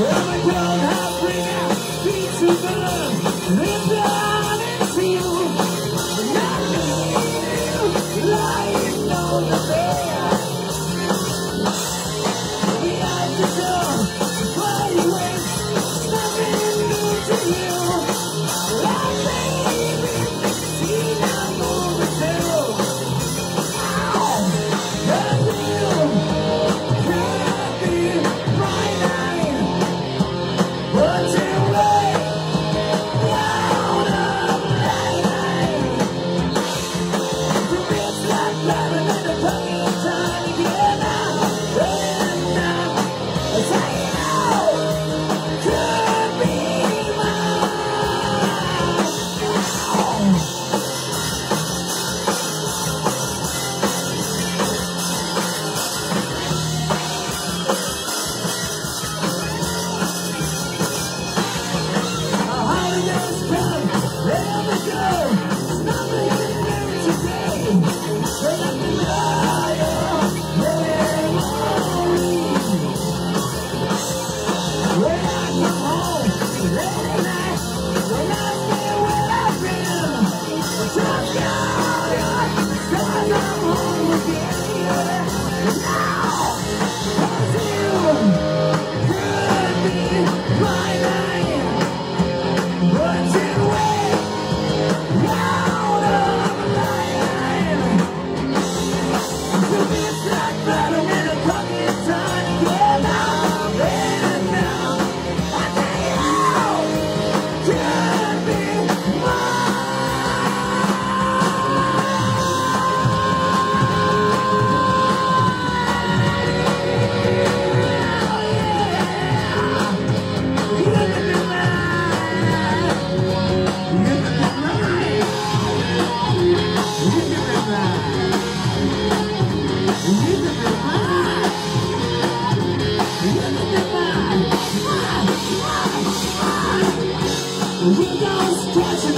Everybody. Windows crashing